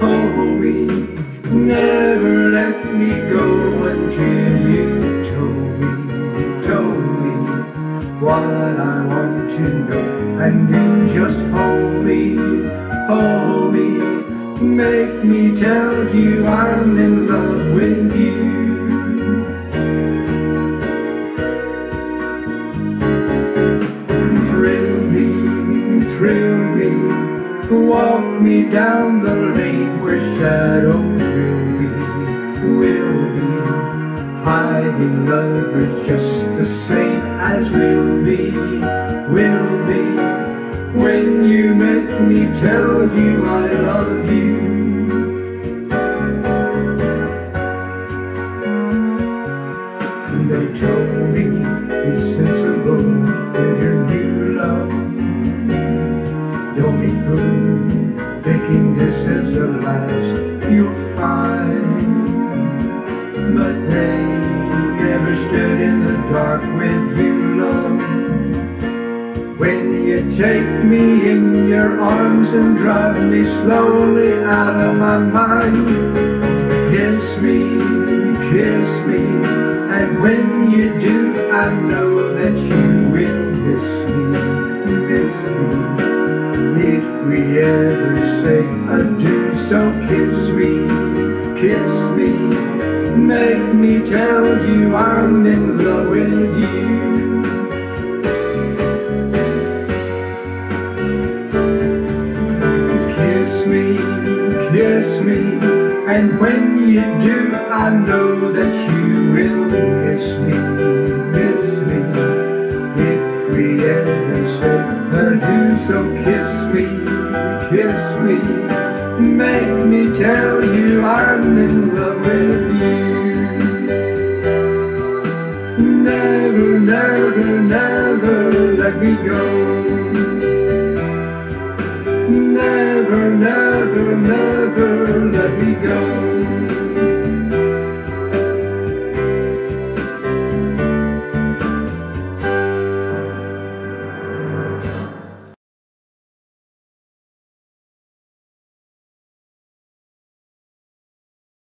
hold me, never let me go until you told me, told me what I want to know. And then just hold me, hold me, make me tell you I'm in love with you. Thrill me, thrill me, walk me down the lane where shadows will be, will be. Hiding lovers just the same as we'll be, will be. When you make me tell you I love you. They told me be sensible with your new love. Don't be fooled thinking this is the last you'll find. But they never stood in the dark with you, love. When you take me in your arms and drive me slowly out of my mind, kiss me, kiss me, and when you do, I know that you so kiss me, kiss me, make me tell you I'm in love with you. Kiss me, kiss me, and when you do, I know that you will miss me, miss me. If we ever say adieu, so kiss me, kiss me, make me tell you I'm in love with you. Never, never, never let me go. Never, never, never let me go.